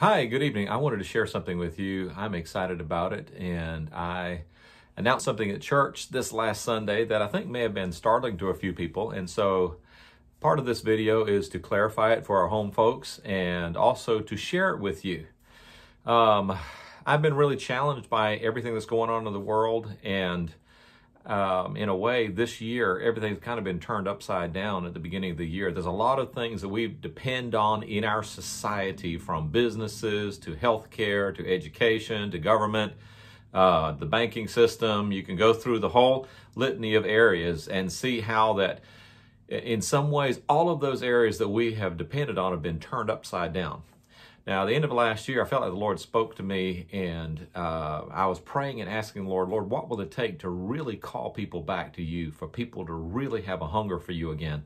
Hi, good evening. I wanted to share something with you. I'm excited about it, and I announced something at church this last Sunday that I think may have been startling to a few people. And so, part of this video is to clarify it for our home folks and also to share it with you. Um, I've been really challenged by everything that's going on in the world, and um, in a way, this year, everything's kind of been turned upside down at the beginning of the year. There's a lot of things that we depend on in our society from businesses to healthcare to education to government, uh, the banking system. You can go through the whole litany of areas and see how that, in some ways, all of those areas that we have depended on have been turned upside down. Now, at the end of last year, I felt like the Lord spoke to me, and uh, I was praying and asking the Lord, Lord, what will it take to really call people back to you, for people to really have a hunger for you again?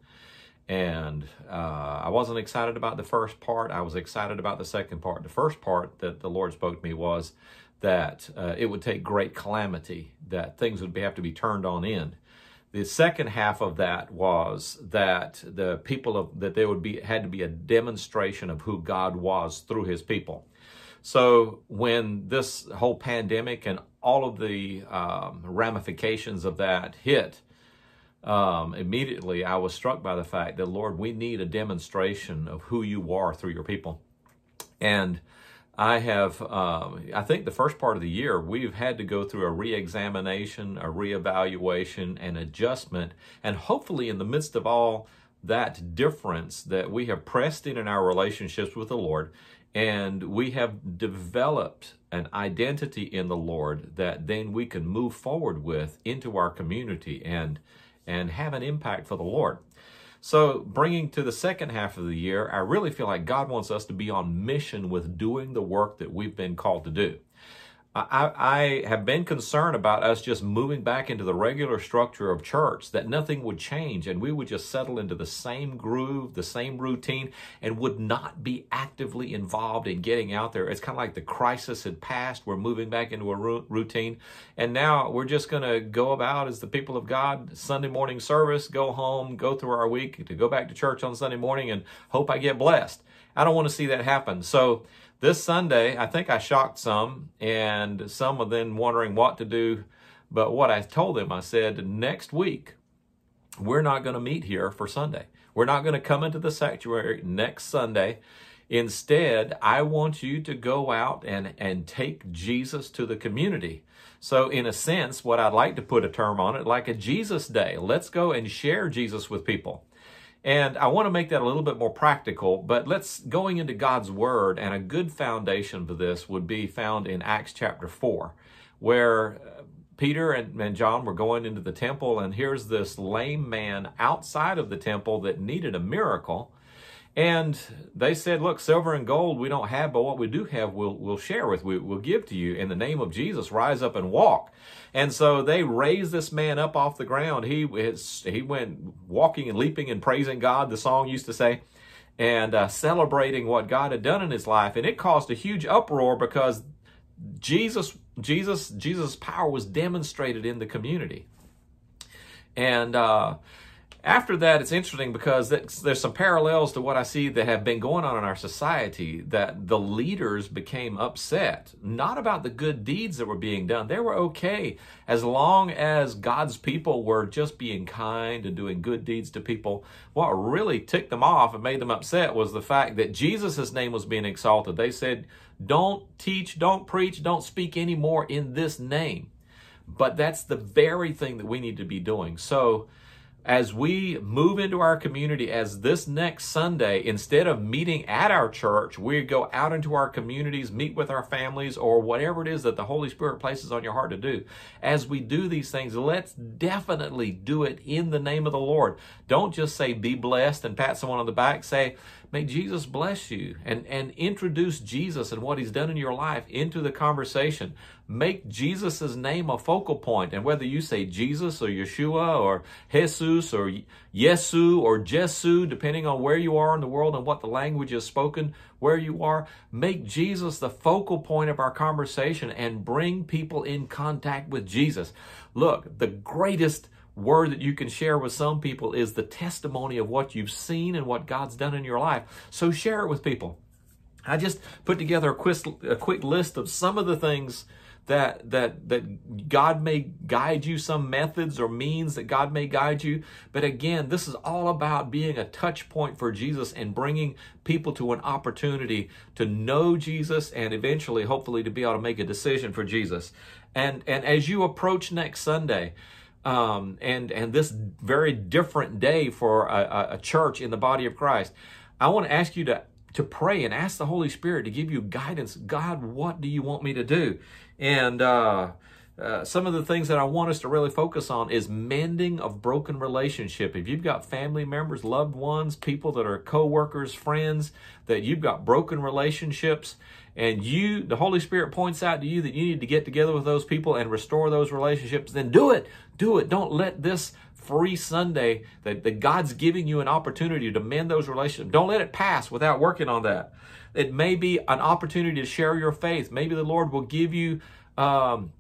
And uh, I wasn't excited about the first part. I was excited about the second part. The first part that the Lord spoke to me was that uh, it would take great calamity, that things would be, have to be turned on end. The second half of that was that the people of that there would be had to be a demonstration of who God was through his people. So when this whole pandemic and all of the um, ramifications of that hit, um, immediately I was struck by the fact that Lord, we need a demonstration of who you are through your people, and I have, uh, I think the first part of the year, we've had to go through a re-examination, a re-evaluation, and adjustment. And hopefully in the midst of all that difference that we have pressed in in our relationships with the Lord, and we have developed an identity in the Lord that then we can move forward with into our community and, and have an impact for the Lord. So, bringing to the second half of the year, I really feel like God wants us to be on mission with doing the work that we've been called to do. I, I, have been concerned about us just moving back into the regular structure of church, that nothing would change and we would just settle into the same groove, the same routine, and would not be actively involved in getting out there. It's kind of like the crisis had passed. We're moving back into a routine. And now we're just going to go about as the people of God, Sunday morning service, go home, go through our week to go back to church on Sunday morning and hope I get blessed. I don't want to see that happen. So, this Sunday, I think I shocked some, and some of them wondering what to do. But what I told them, I said, next week, we're not going to meet here for Sunday. We're not going to come into the sanctuary next Sunday. Instead, I want you to go out and, and take Jesus to the community. So, in a sense, what I'd like to put a term on it, like a Jesus Day. Let's go and share Jesus with people. And I want to make that a little bit more practical, but let's going into God's Word, and a good foundation for this would be found in Acts chapter 4, where uh, Peter and, and John were going into the temple, and here's this lame man outside of the temple that needed a miracle. And they said, Look, silver and gold we don't have, but what we do have, we'll, we'll share with, we, we'll give to you. In the name of Jesus, rise up and walk. And so they raised this man up off the ground. He, he went walking and leaping and praising God, the song used to say, and uh, celebrating what God had done in his life. And it caused a huge uproar because Jesus, Jesus, Jesus' power was demonstrated in the community. And, uh, after that, it's interesting because there's some parallels to what I see that have been going on in our society that the leaders became upset, not about the good deeds that were being done. They were okay as long as God's people were just being kind and doing good deeds to people. What really ticked them off and made them upset was the fact that Jesus' name was being exalted. They said, don't teach, don't preach, don't speak anymore in this name. But that's the very thing that we need to be doing. So, as we move into our community as this next Sunday, instead of meeting at our church, we go out into our communities, meet with our families, or whatever it is that the Holy Spirit places on your heart to do. As we do these things, let's definitely do it in the name of the Lord. Don't just say, be blessed and pat someone on the back. Say, may Jesus bless you and, and introduce Jesus and what he's done in your life into the conversation make Jesus' name a focal point. And whether you say Jesus or Yeshua or Jesus or Yesu or Jesu, depending on where you are in the world and what the language is spoken, where you are, make Jesus the focal point of our conversation and bring people in contact with Jesus. Look, the greatest word that you can share with some people is the testimony of what you've seen and what God's done in your life. So share it with people. I just put together a quick, a quick list of some of the things that that that God may guide you, some methods or means that God may guide you. But again, this is all about being a touch point for Jesus and bringing people to an opportunity to know Jesus and eventually, hopefully, to be able to make a decision for Jesus. And and as you approach next Sunday, um, and and this very different day for a, a church in the body of Christ, I want to ask you to to pray and ask the Holy Spirit to give you guidance. God, what do you want me to do? And uh, uh, some of the things that I want us to really focus on is mending of broken relationship. If you've got family members, loved ones, people that are co-workers, friends, that you've got broken relationships, and you, the Holy Spirit points out to you that you need to get together with those people and restore those relationships, then do it. Do it. Don't let this free Sunday that, that God's giving you an opportunity to mend those relationships. Don't let it pass without working on that. It may be an opportunity to share your faith. Maybe the Lord will give you um,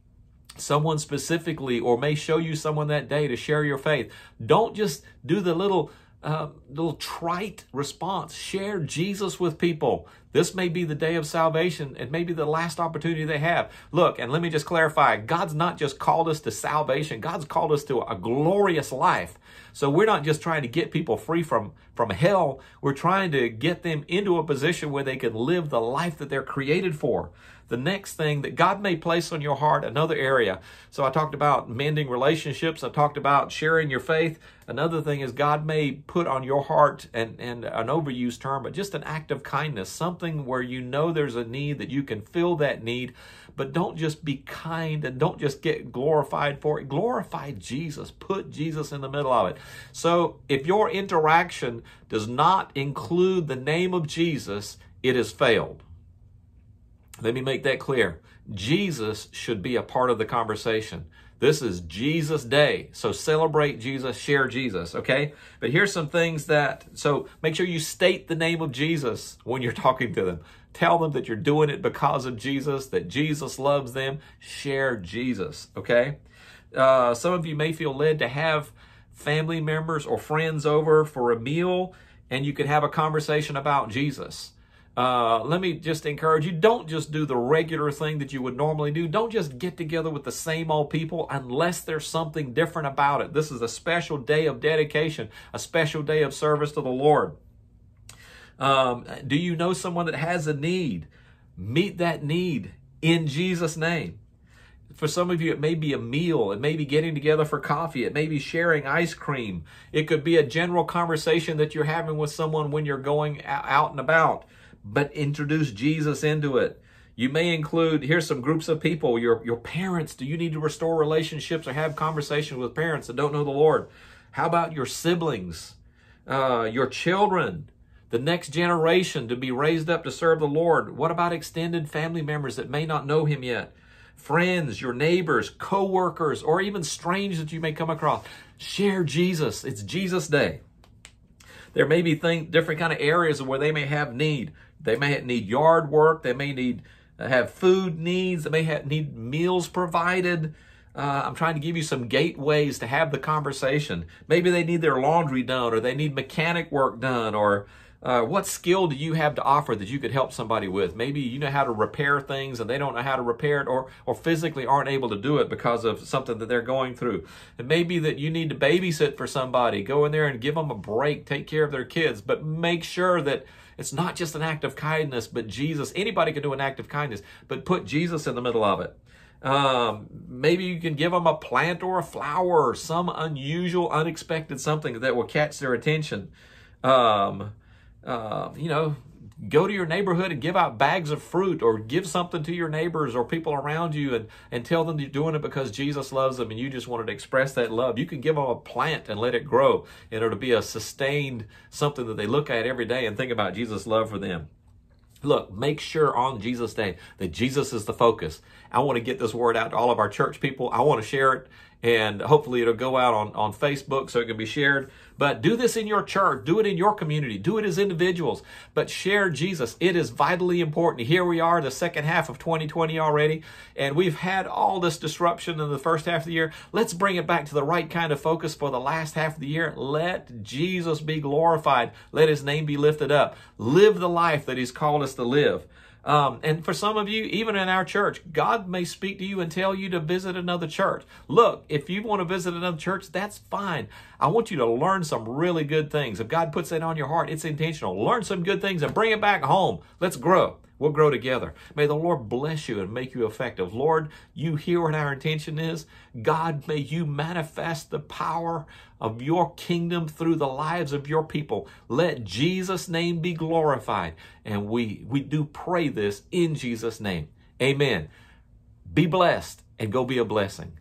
someone specifically or may show you someone that day to share your faith. Don't just do the little uh, little trite response. Share Jesus with people. This may be the day of salvation. It may be the last opportunity they have. Look, and let me just clarify God's not just called us to salvation, God's called us to a glorious life. So we're not just trying to get people free from, from hell, we're trying to get them into a position where they can live the life that they're created for the next thing that God may place on your heart, another area. So I talked about mending relationships. I talked about sharing your faith. Another thing is God may put on your heart, and, and an overused term, but just an act of kindness, something where you know there's a need that you can fill that need, but don't just be kind and don't just get glorified for it. Glorify Jesus. Put Jesus in the middle of it. So if your interaction does not include the name of Jesus, it has failed. Let me make that clear. Jesus should be a part of the conversation. This is Jesus Day. So celebrate Jesus, share Jesus, okay? But here's some things that, so make sure you state the name of Jesus when you're talking to them. Tell them that you're doing it because of Jesus, that Jesus loves them. Share Jesus, okay? Uh, some of you may feel led to have family members or friends over for a meal, and you could have a conversation about Jesus. Uh, let me just encourage you don't just do the regular thing that you would normally do. Don't just get together with the same old people unless there's something different about it. This is a special day of dedication, a special day of service to the Lord. Um, do you know someone that has a need? Meet that need in Jesus' name. For some of you, it may be a meal. It may be getting together for coffee. It may be sharing ice cream. It could be a general conversation that you're having with someone when you're going out and about but introduce Jesus into it. You may include, here's some groups of people, your, your parents. Do you need to restore relationships or have conversations with parents that don't know the Lord? How about your siblings, uh, your children, the next generation to be raised up to serve the Lord? What about extended family members that may not know Him yet? Friends, your neighbors, co workers, or even strangers that you may come across. Share Jesus. It's Jesus Day. There may be different kind of areas where they may have need. They may need yard work. They may need uh, have food needs. They may have, need meals provided. Uh, I'm trying to give you some gateways to have the conversation. Maybe they need their laundry done, or they need mechanic work done, or uh, what skill do you have to offer that you could help somebody with? Maybe you know how to repair things and they don't know how to repair it or, or physically aren't able to do it because of something that they're going through. It may be that you need to babysit for somebody. Go in there and give them a break, take care of their kids, but make sure that it's not just an act of kindness, but Jesus. Anybody can do an act of kindness, but put Jesus in the middle of it. Um, maybe you can give them a plant or a flower or some unusual, unexpected something that will catch their attention. Um, uh, you know, go to your neighborhood and give out bags of fruit or give something to your neighbors or people around you and, and tell them you're doing it because Jesus loves them and you just wanted to express that love. You can give them a plant and let it grow and it'll be a sustained something that they look at every day and think about Jesus' love for them. Look, make sure on Jesus Day that Jesus is the focus. I want to get this word out to all of our church people. I want to share it and hopefully it'll go out on, on Facebook so it can be shared. But do this in your church, do it in your community, do it as individuals, but share Jesus. It is vitally important. Here we are, the second half of 2020 already, and we've had all this disruption in the first half of the year. Let's bring it back to the right kind of focus for the last half of the year. Let Jesus be glorified, let his name be lifted up. Live the life that he's called us to live. Um, and for some of you, even in our church, God may speak to you and tell you to visit another church. Look, if you want to visit another church, that's fine. I want you to learn some really good things. If God puts that on your heart, it's intentional. Learn some good things and bring it back home. Let's grow. We'll grow together. May the Lord bless you and make you effective. Lord, you hear what our intention is. God, may you manifest the power of your kingdom through the lives of your people. Let Jesus' name be glorified. And we, we do pray this in Jesus' name. Amen. Be blessed and go be a blessing.